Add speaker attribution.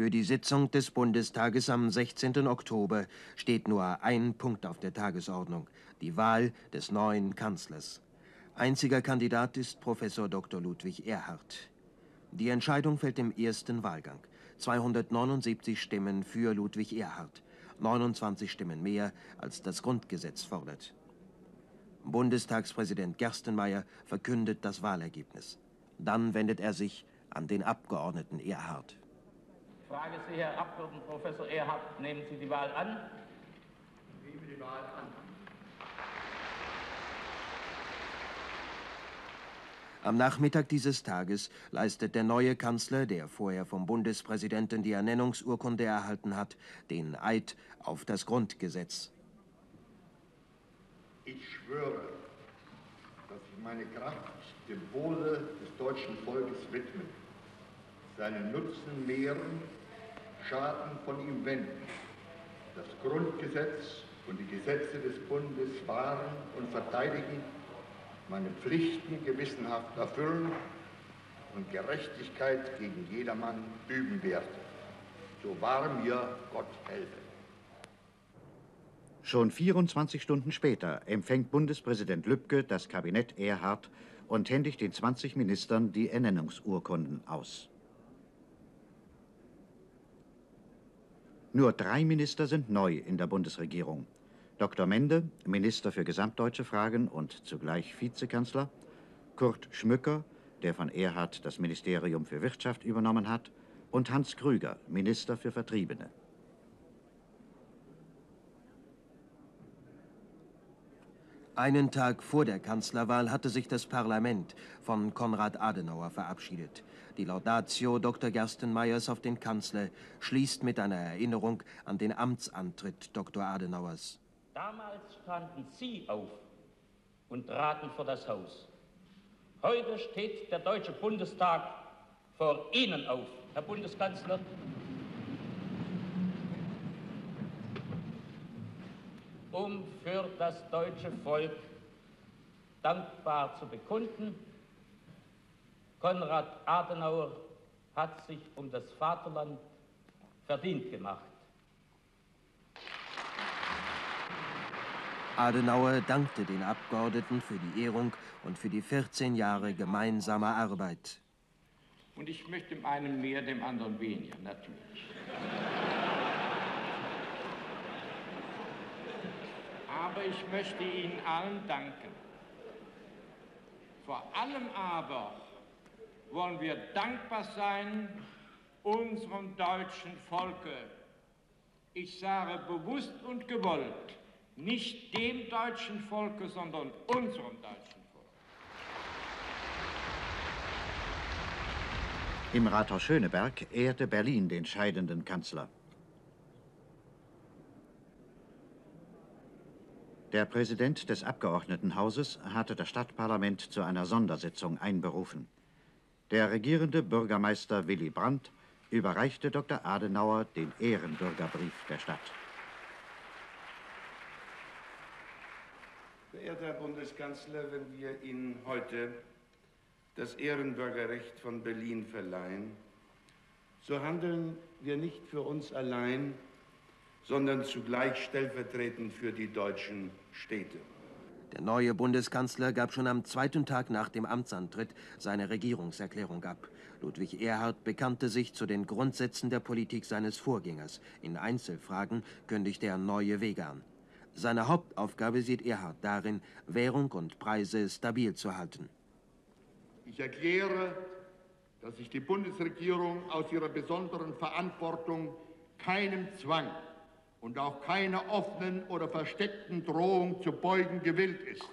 Speaker 1: Für die Sitzung des Bundestages am 16. Oktober steht nur ein Punkt auf der Tagesordnung, die Wahl des neuen Kanzlers. Einziger Kandidat ist Professor Dr. Ludwig Erhard. Die Entscheidung fällt im ersten Wahlgang. 279 Stimmen für Ludwig Erhard, 29 Stimmen mehr, als das Grundgesetz fordert. Bundestagspräsident Gerstenmaier verkündet das Wahlergebnis. Dann wendet er sich an den Abgeordneten Erhard.
Speaker 2: Ich frage Sie, Herr Abgeordneter Professor Erhard, nehmen Sie die Wahl an?
Speaker 3: Ich nehme die Wahl an.
Speaker 1: Am Nachmittag dieses Tages leistet der neue Kanzler, der vorher vom Bundespräsidenten die Ernennungsurkunde erhalten hat, den Eid auf das Grundgesetz.
Speaker 3: Ich schwöre, dass ich meine Kraft dem Wohle des deutschen Volkes widmen, seinen Nutzen mehren, Schaden von ihm wenden, das Grundgesetz und die Gesetze des Bundes wahren und verteidigen, meine Pflichten gewissenhaft erfüllen und Gerechtigkeit gegen jedermann üben werde. So wahr mir Gott helfe.
Speaker 4: Schon 24 Stunden später empfängt Bundespräsident Lübcke das Kabinett Erhard und händigt den 20 Ministern die Ernennungsurkunden aus. Nur drei Minister sind neu in der Bundesregierung. Dr. Mende, Minister für gesamtdeutsche Fragen und zugleich Vizekanzler, Kurt Schmücker, der von Erhard das Ministerium für Wirtschaft übernommen hat, und Hans Krüger, Minister für Vertriebene.
Speaker 1: Einen Tag vor der Kanzlerwahl hatte sich das Parlament von Konrad Adenauer verabschiedet. Die Laudatio Dr. Gerstenmeyers auf den Kanzler schließt mit einer Erinnerung an den Amtsantritt Dr. Adenauers.
Speaker 2: Damals standen Sie auf und traten vor das Haus. Heute steht der Deutsche Bundestag vor Ihnen auf, Herr Bundeskanzler. Um für das deutsche Volk dankbar zu bekunden, Konrad Adenauer hat sich um das Vaterland verdient gemacht.
Speaker 1: Adenauer dankte den Abgeordneten für die Ehrung und für die 14 Jahre gemeinsamer Arbeit.
Speaker 5: Und ich möchte dem einen mehr, dem anderen weniger, natürlich. Aber ich möchte Ihnen allen danken. Vor allem aber wollen wir dankbar sein unserem deutschen Volke. Ich sage bewusst und gewollt, nicht dem deutschen Volke, sondern unserem deutschen Volk.
Speaker 4: Im Rathaus Schöneberg ehrte Berlin den scheidenden Kanzler. Der Präsident des Abgeordnetenhauses hatte das Stadtparlament zu einer Sondersitzung einberufen. Der regierende Bürgermeister Willy Brandt überreichte Dr. Adenauer den Ehrenbürgerbrief der Stadt.
Speaker 6: Verehrter Herr Bundeskanzler, wenn wir Ihnen heute das Ehrenbürgerrecht von Berlin verleihen, so handeln wir nicht für uns allein, sondern zugleich stellvertretend für die deutschen Städte.
Speaker 1: Der neue Bundeskanzler gab schon am zweiten Tag nach dem Amtsantritt seine Regierungserklärung ab. Ludwig Erhard bekannte sich zu den Grundsätzen der Politik seines Vorgängers. In Einzelfragen kündigte er neue Wege an. Seine Hauptaufgabe sieht Erhard darin, Währung und Preise stabil zu halten.
Speaker 3: Ich erkläre, dass sich die Bundesregierung aus ihrer besonderen Verantwortung keinem Zwang und auch keiner offenen oder versteckten Drohung zu beugen gewillt ist.